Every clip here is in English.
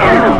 Here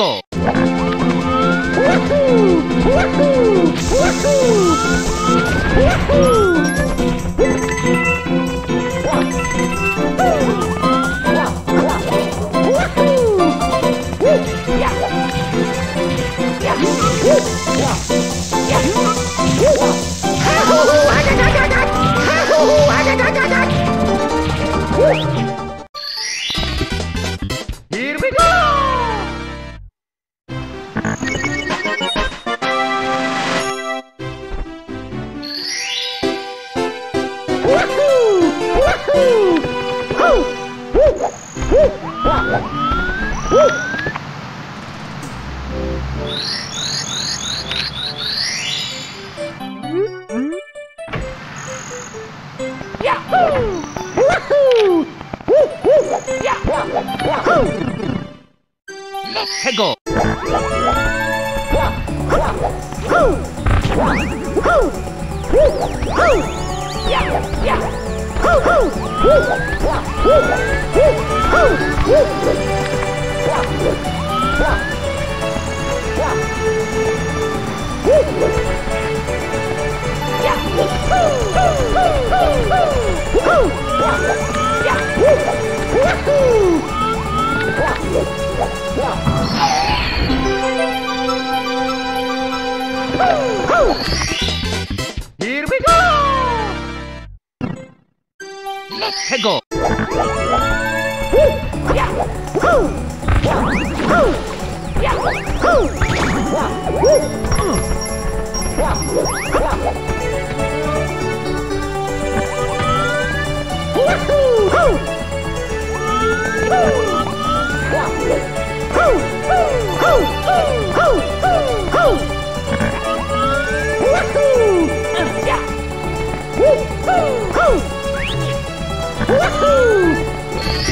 ゴー。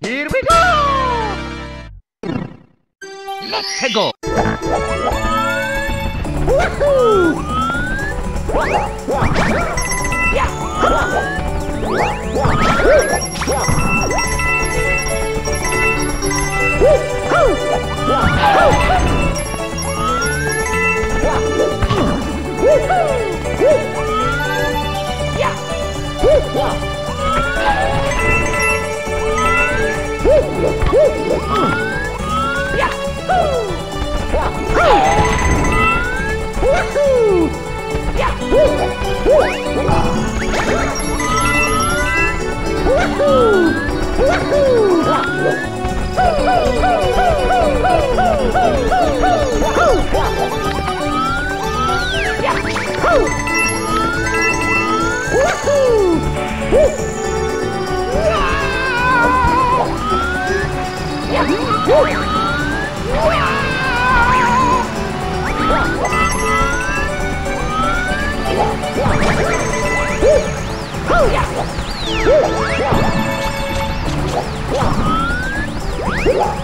Here we go! Let's go! Oh, yeah! Here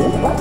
Here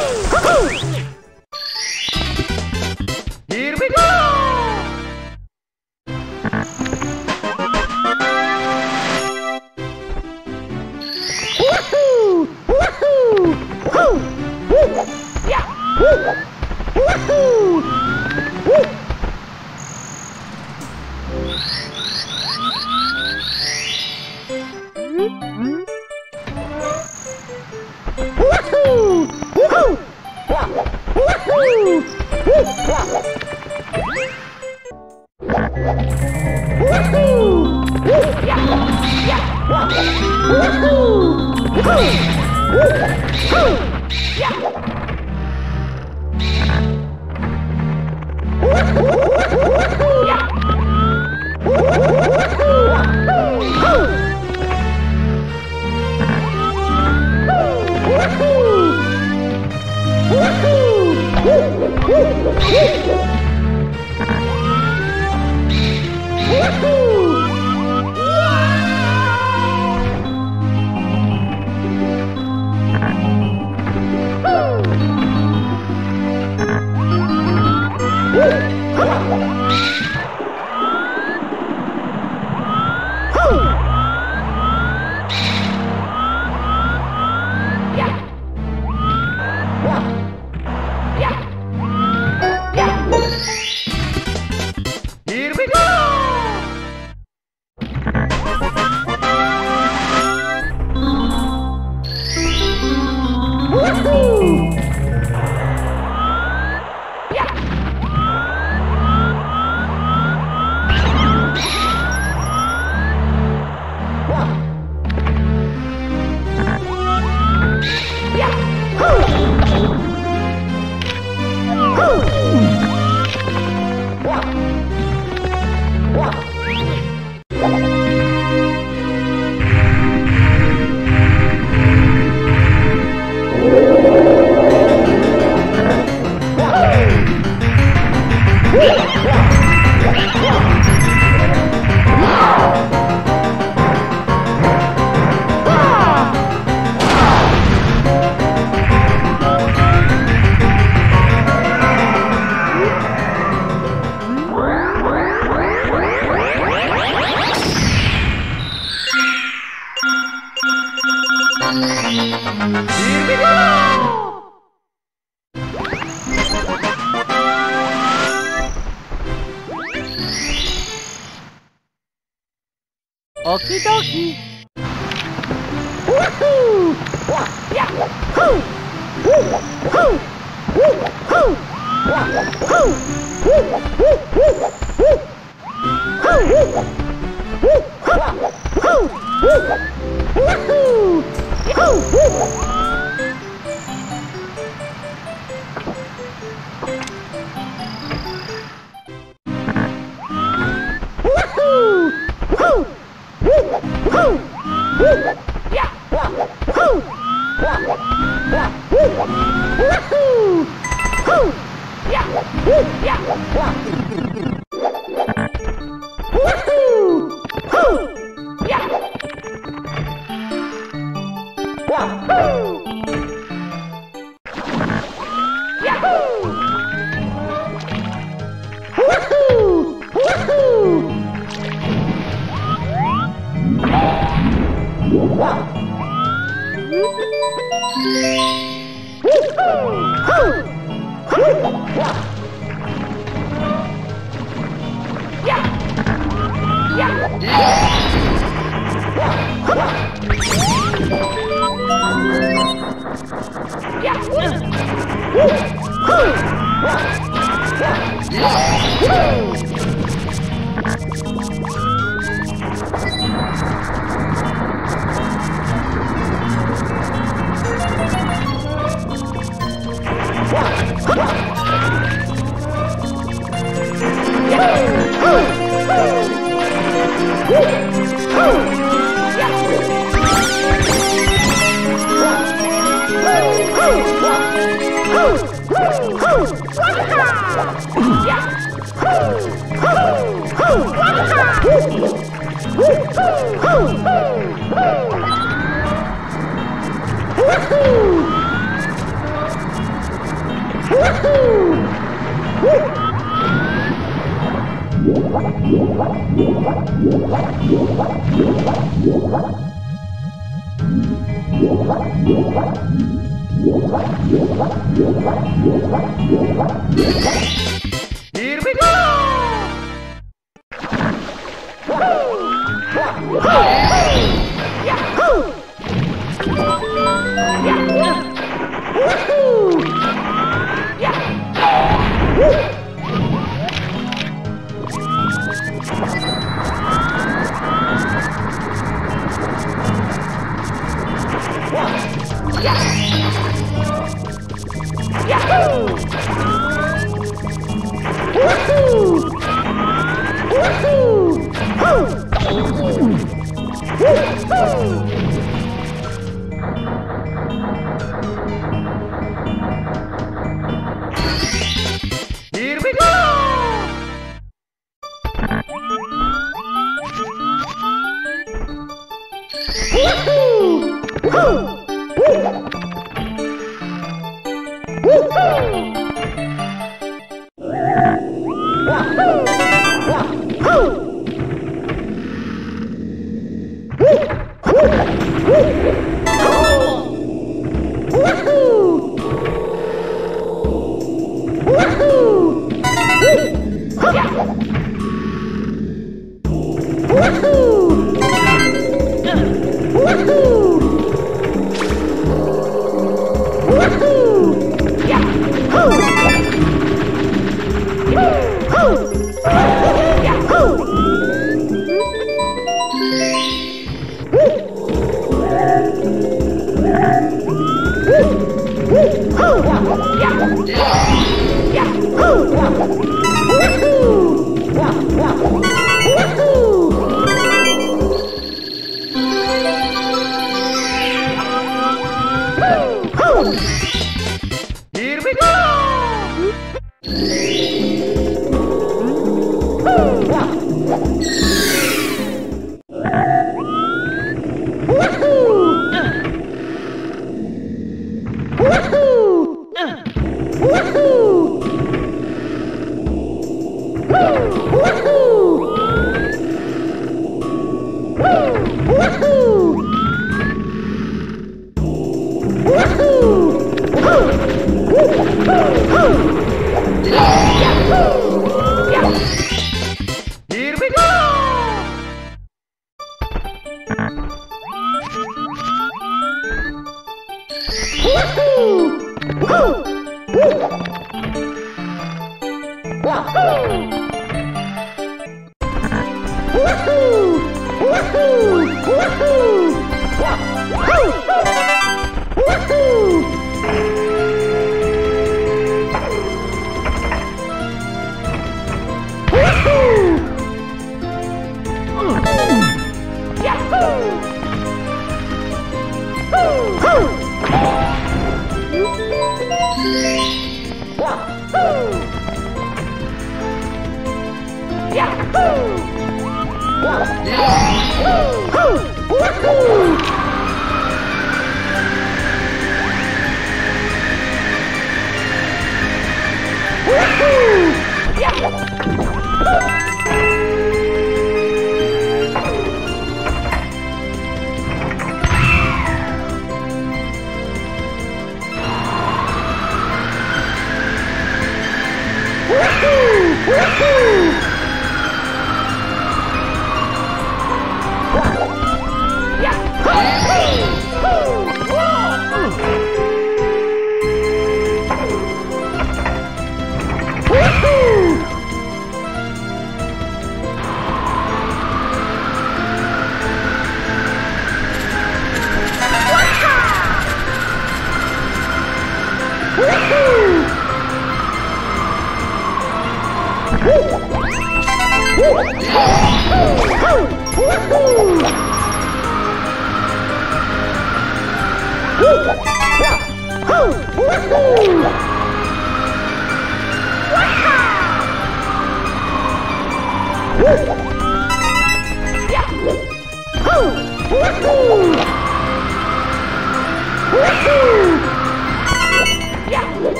Woohoo!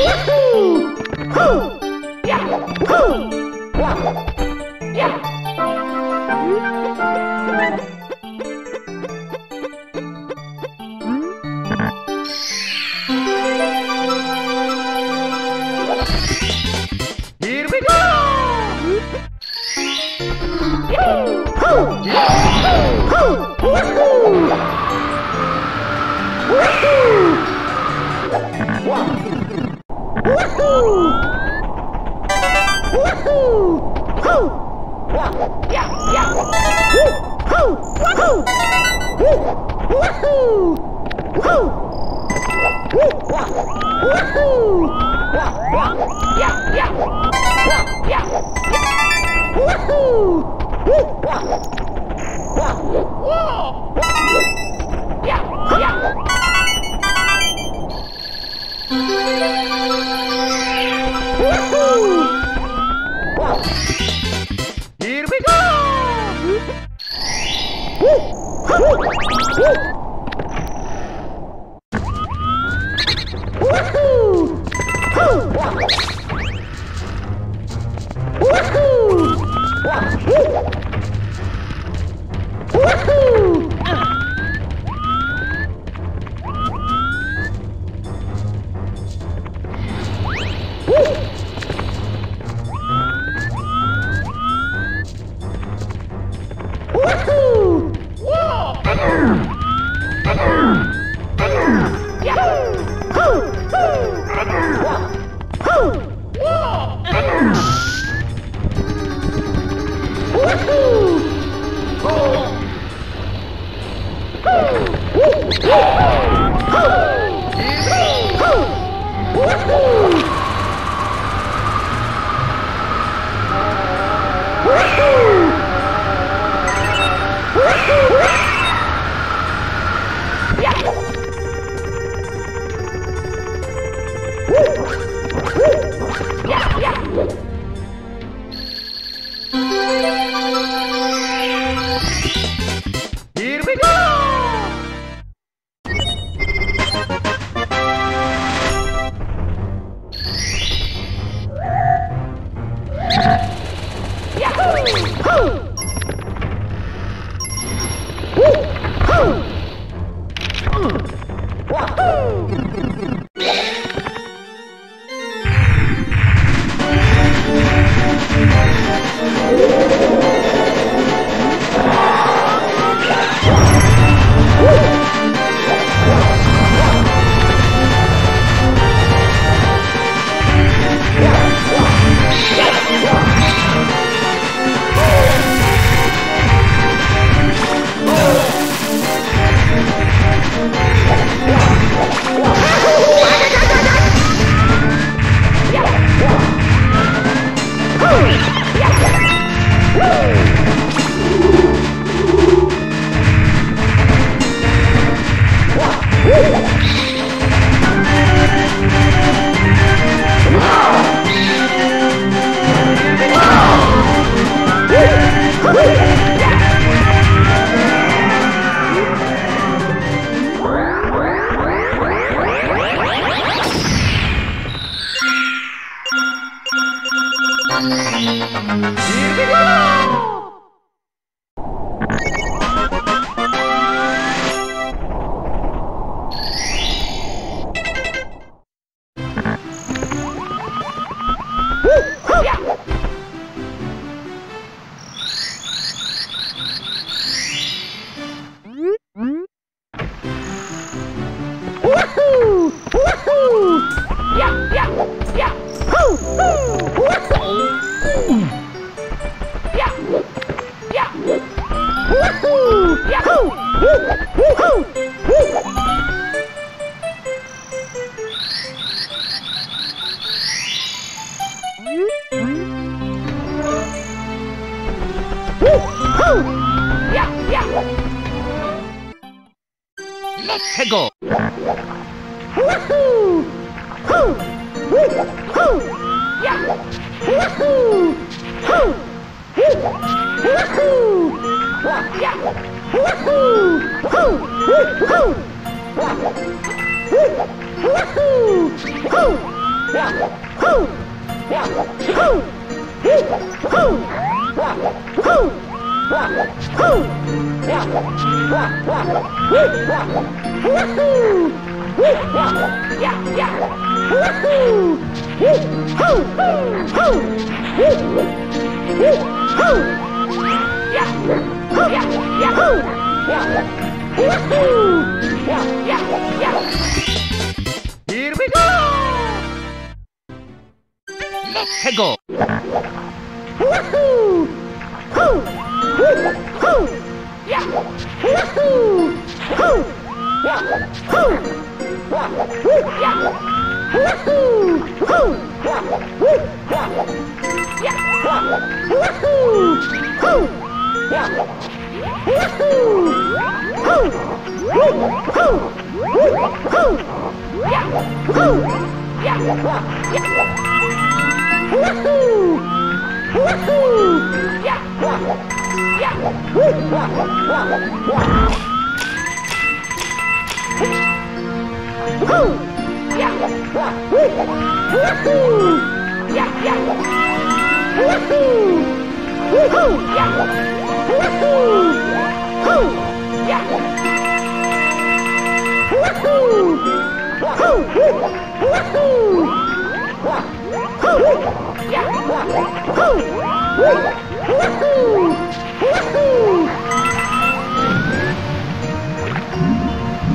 Here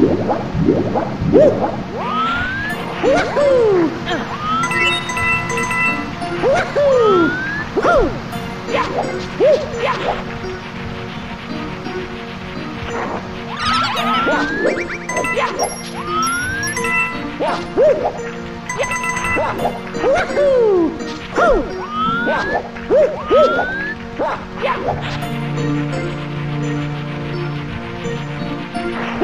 Yeah.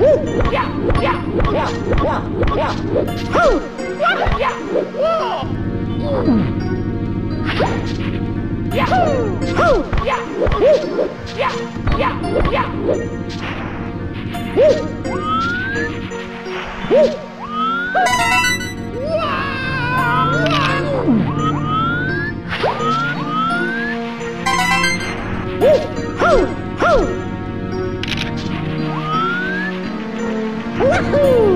Woo! We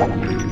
Here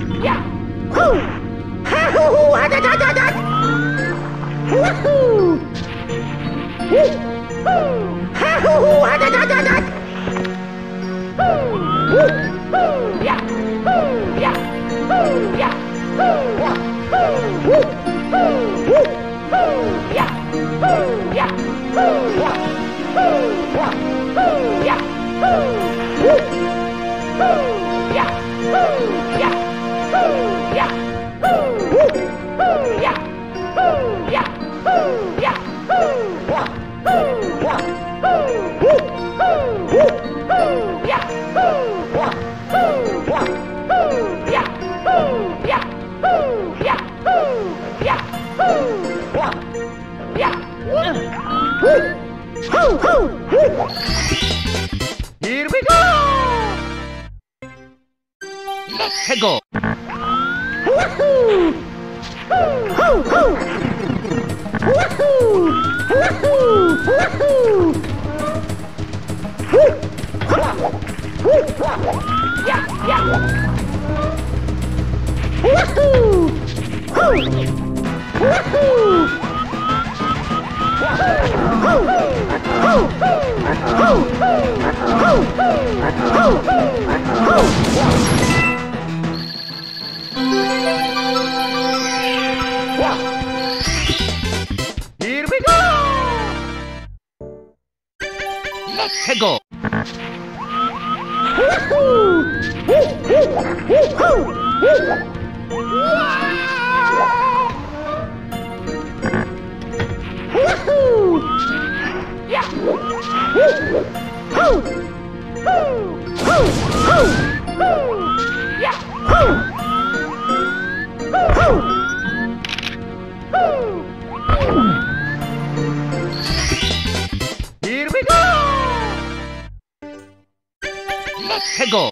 Let's go!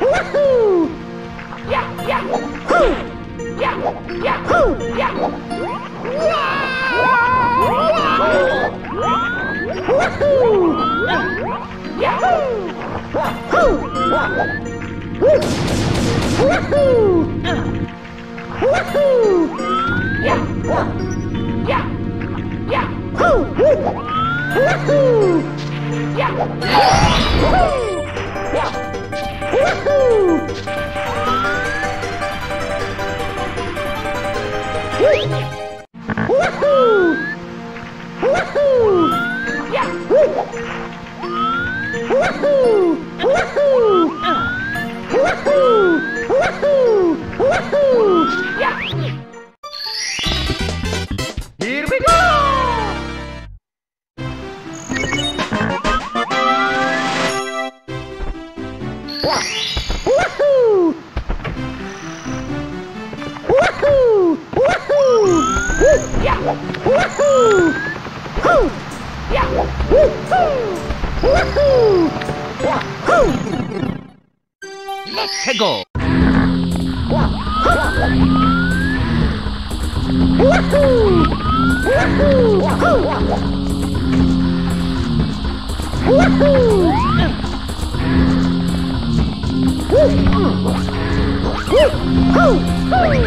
Woohoo! Yeah, yeah! Hoo! Yeah, yeah! Hoo! Yeah! Whoa! Woohoo! Yahoo! Woohoo! Woohoo! Yeah! Yeah! Yeah! Hoo! Woohoo! Yeah! Woohoo! Woohoo! Woohoo! Woohoo! Yeah! Woohoo! Hoo! Yeah! Woohoo! Woohoo! Wahoo! Let's go! Woohoo! Woohoo! Wahoo! Woohoo! Woohoo! Woo!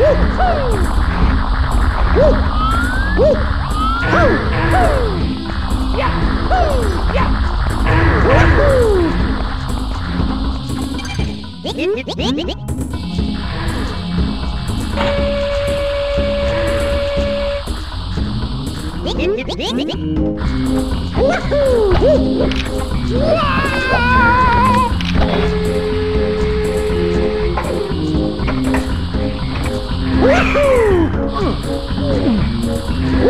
Woohoo! Woo! Wow!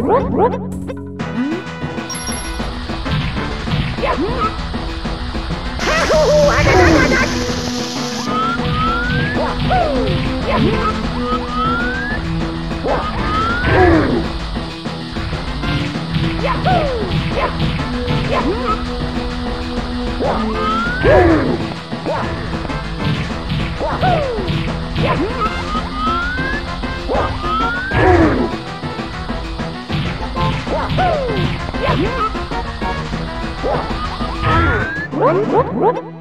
What? run, run, run.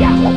Yeah.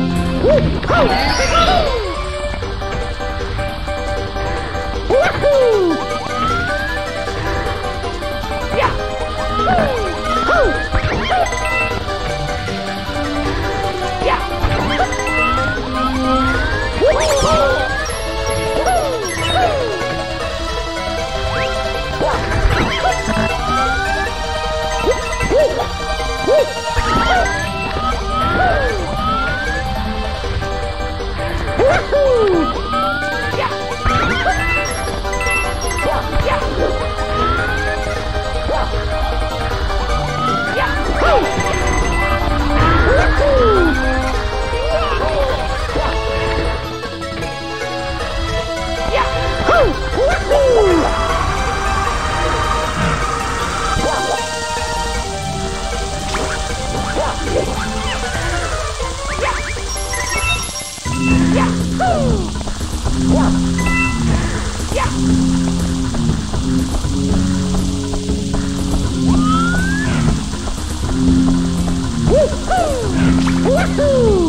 Woo!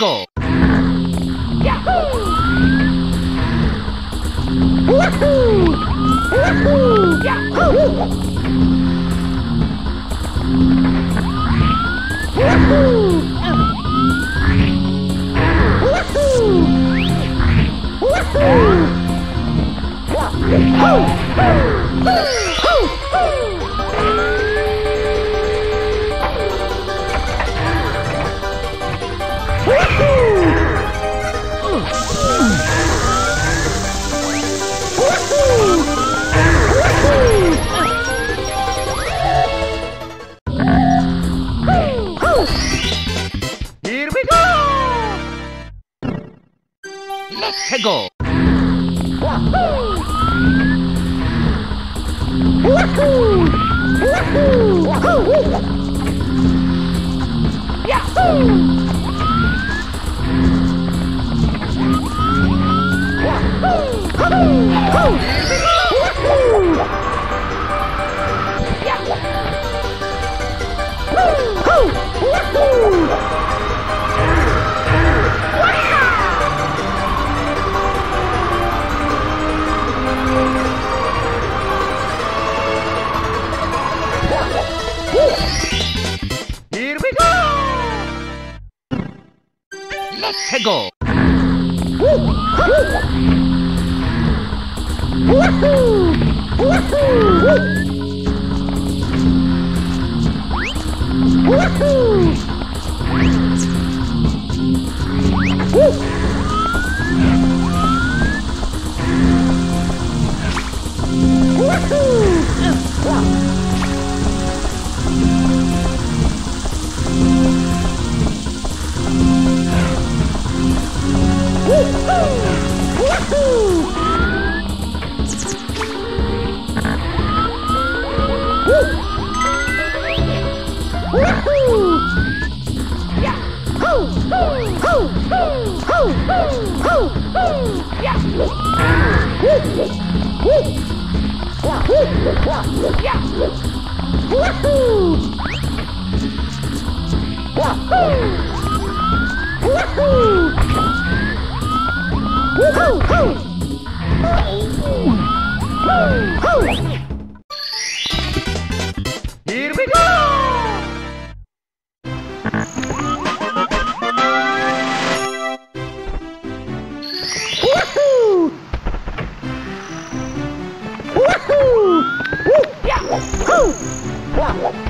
Go. Here Woohoo! Let's go. Here Here we go! Wahoo! Wahoo! Wahoo! Woo! Yeah! Woo! Wah!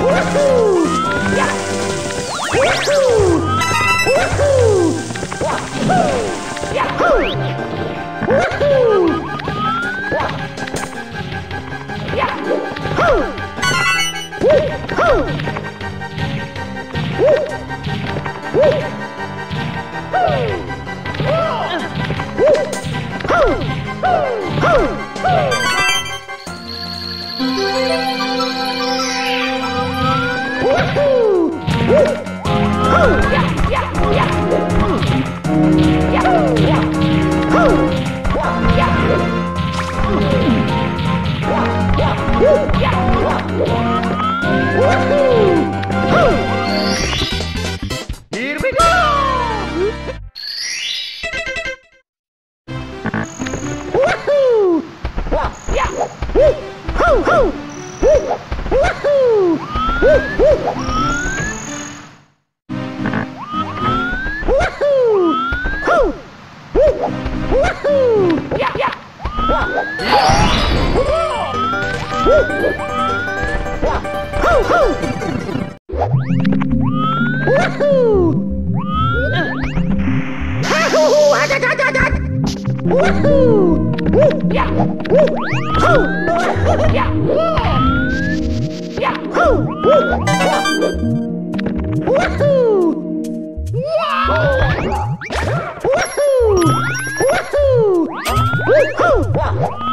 Woo! Here